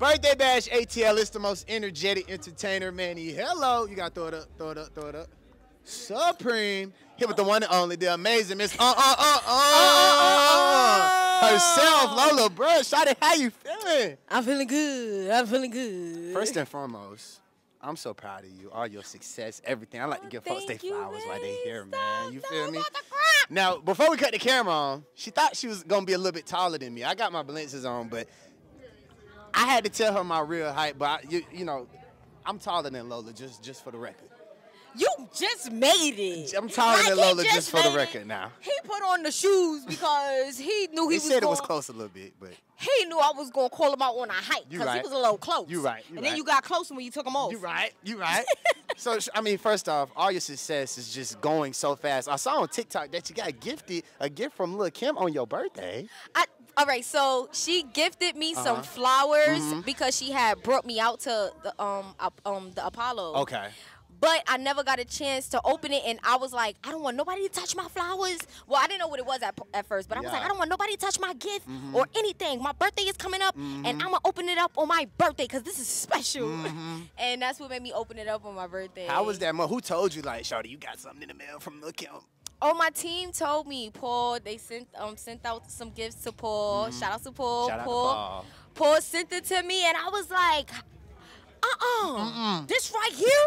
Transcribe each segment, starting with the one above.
Birthday bash ATL is the most energetic entertainer, man. Hello, you gotta throw it up, throw it up, throw it up. Supreme, here with the one and only, the amazing Miss uh uh uh uh herself, Lola Brooke. Shawty, how you feeling? I'm feeling good. I'm feeling good. First and foremost, I'm so proud of you, all your success, everything. I like to give folks their flowers while they here, man. You feel me? about the crap. Now, before we cut the camera on, she thought she was gonna be a little bit taller than me. I got my balances on, but I had to tell her my real height. But I, you, you know, I'm taller than Lola, just just for the record. You just made it. I'm taller Like, than Lola, just for the record it. now. He put on the shoes because he knew he He was said it going, was close a little bit, but He knew I was gonna call him out on a height because he was a little close. You right, you and then right. you got closer when you took him off. you right, you right. so I mean, first off, all your success is just going so fast. I saw on TikTok that you got gifted a gift from Lil Kim on your birthday. I, all right, so she gifted me Uh-huh. some flowers Mm-hmm. because she had brought me out to the um um the Apollo. Okay. But I never got a chance to open it, and I was like, I don't want nobody to touch my flowers. Well, I didn't know what it was at, at first, but I was like, Yeah. Mm-hmm. I don't want nobody to touch my gift or anything. My birthday is coming up, and I'm gonna open it up on my birthday because this is special. and that's what made me open it up on my birthday. Mm-hmm. How was that? Mo? Who told you, like, Shawty, you got something in the mail from Lil Kim? Oh, my team told me, Paul. They sent um sent out some gifts to Paul. Shout out to Paul. Shout out to Paul. Paul. Paul sent it to me, and I was like, uh-uh, this right here,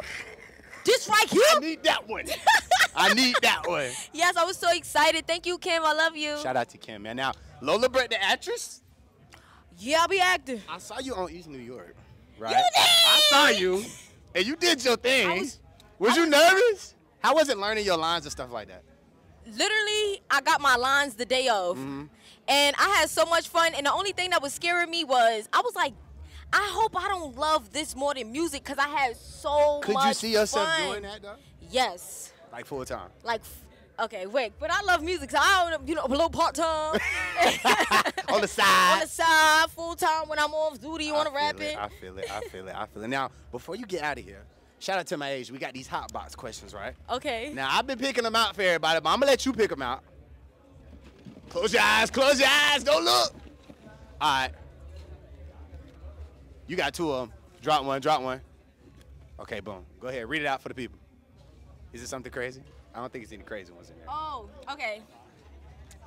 this right here. I need that one. I need that one. Yes, I was so excited. Thank you, Kim. I love you. Shout out to Kim, man. Now, Lola Brooke, the actress, Yeah, I'll be acting. I saw you on East New York, right? You did! I saw you, and you did your thing. I was was- I you was- nervous? How was it learning your lines and stuff like that? Literally, I got my lines the day of, Mm-hmm. and I had so much fun. And the only thing that was scaring me was I was like, I hope I don't love this more than music because I had so Could much you see yourself fun. doing that though? Yes. Like full time? Like, okay, wait, but I love music, so I don't, you know, a little part time. On the side. on the side, full time when I'm off duty you want to rap it, I feel it. I feel it. I feel it. Now, before you get out of here, shout out to my age. We got these hot box questions, right? Okay. Now I've been picking them out for everybody, but I'm gonna let you pick them out. Close your eyes, close your eyes, go look. All right. You got two of them. Drop one, drop one. Okay, boom. Go ahead, read it out for the people. Is it something crazy? I don't think it's any crazy ones in there. Oh, okay.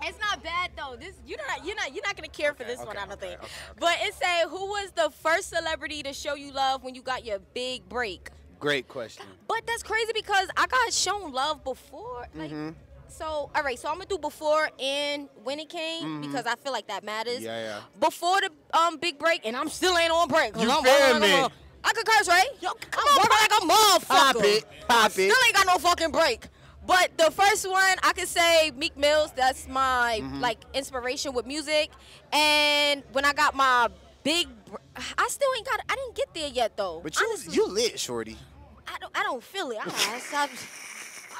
It's not bad though. This you're not you're not you're not gonna care for Okay, this one, I don't okay, think. okay, okay. But it say who was the first celebrity to show you love when you got your big break? Great question. But that's crazy because I got shown love before. Like, Mm-hmm. So all right, so I'm gonna do before and when it came because I feel like that matters. Mm-hmm. Yeah, yeah. Before the um big break, and I'm still ain't on break. You I'm feel me? I could curse, right? Yo, come on, I'm working like a motherfucker. Pop it, pop it. Still ain't got no fucking break. But the first one, I could say Meek Mills. That's my Mm-hmm. like inspiration with music. And when I got my big, br- I still ain't got. I didn't get there yet though. But you, Honestly, you lit, shorty. I don't. I don't feel it. I, I, am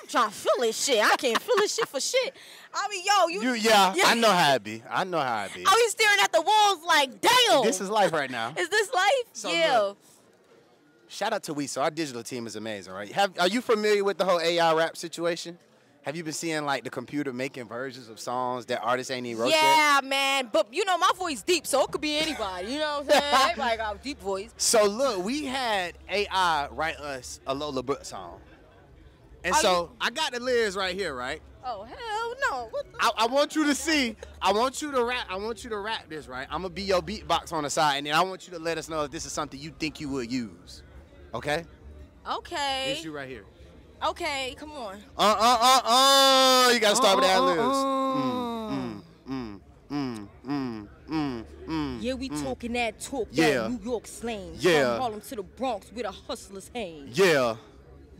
trying to feel this shit. I can't feel this shit for shit. I mean, yo, you. You, yeah, I know how it be. I know how it be. I was staring at the walls like, damn. This is life right now. Is this life? So yeah. look. Shout out to we. So our digital team is amazing, right? Have are you familiar with the whole AI rap situation? Have you been seeing like the computer making versions of songs that artists ain't even wrote yet? Yeah, man. But you know, my voice deep, so it could be anybody. You know what I'm saying? Got a deep voice. So look, we had AI write us a Lola Brooke song. And Are so you- I got the lyrics right here, right? Oh hell no! What the? I, I want you to see. I want you to rap. I want you to rap this, right? I'm gonna be your beatbox on the side, and then I want you to let us know if this is something you think you would use. Okay? Okay. This you right here. Okay, come on. Uh uh uh uh. You gotta start with Uh, ad uh, libs. uh. Mm, mm, mm, mm, mm. Yeah, we talking that talk, Yeah. that New York slang. Yeah. From Harlem to the Bronx with a hustler's hang. Yeah.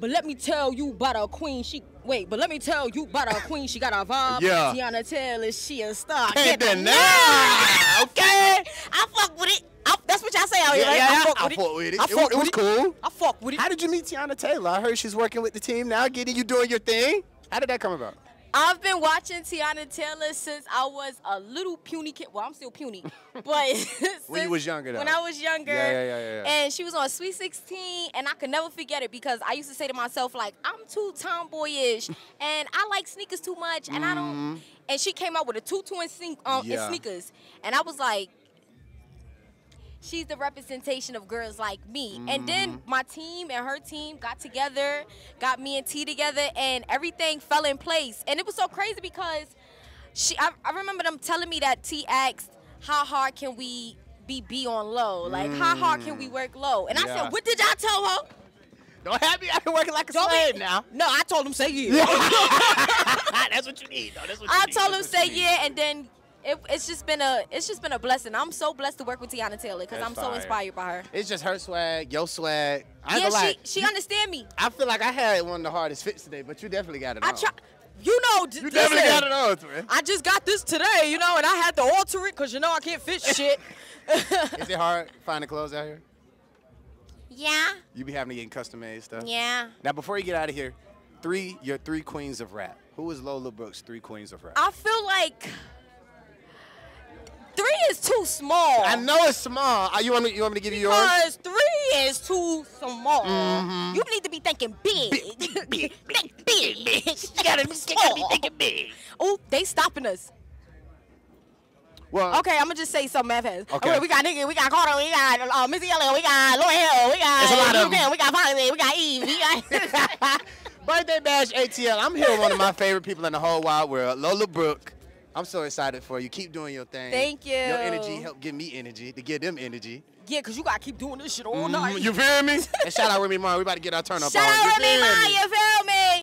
But let me tell you about a queen. She wait, but let me tell you about a queen. She got a vibe. Yeah. Teyana Taylor, she a star. Can't Get deny. Okay. I fuck with it. I, that's what y'all say out here, Yeah, right? yeah, I yeah. fuck I with it. fought with it. I It, fuck wa- it was with cool. I fuck with it. How did you meet Teyana Taylor? I heard she's working with the team now, getting you doing your thing. How did that come about? I've been watching Teyana Taylor since I was a little puny kid. Well, I'm still puny, but When you was younger, though. When I was younger, Yeah, yeah, yeah, yeah, yeah. and she was on Sweet 16, and I could never forget it because I used to say to myself like, I'm too tomboyish, and I like sneakers too much, and I don't. And she came out with a tutu and, sne- um, Mm-hmm. Yeah. and sneakers, and I was like. She's the representation of girls like me. And then Mm-hmm. my team and her team got together, got me and T together, and everything fell in place. And it was so crazy because she, I, I remember them telling me that T asked, "How hard can we be B on low? Like, how hard can we work low?" And I Mm. Said, "What did y'all tell her?" Don't have me out here working like a Don't slave be- now. No, I told him say yeah. That's what you need, though. That's what you I need. told him say yeah, and then it, it's just been a it's just been a blessing. I'm so blessed to work with Teyana Taylor because I'm so inspired by her. It's just her swag, your swag. I Yeah, gonna lie. she she understand me. I feel like I had one of the hardest fits today, but you definitely got it I on. try. You know, You definitely got it on, man. I just got this today, you know, and I had to alter it because you know I can't fit shit. Is it hard finding clothes out here? yeah, You be having to get custom made stuff. yeah. Now, before you get out of here, three your three queens of rap. Who is Lola Brooke's three queens of rap? I feel like three is too small. I know it's small. Uh, You want me? You want me to give you yours? Because three is too small. You need to be thinking big. Big, big, Think big. You gotta be- you gotta be thinking big. Oh, they stopping us. Well, Okay, I'm gonna just say something that fast. Okay. Okay, we got Nigga, we got Carter, we got uh, Missy Elliott, we got Lauryn Hill, we got It's a lot of 'em. Luke we got Foxy, we got Eve, we got. Birthday Bash ATL. I'm here with one of my favorite people in the whole wide world, Lola Brooke. I'm so excited for you. Keep doing your thing. Thank you. Your energy help give me energy to give them energy. yeah, cause you gotta keep doing this shit all night. Mm, You feel me? and shout out Remy Martin. We about to get our turn up Shout on. out You Remy Ma, you feel me?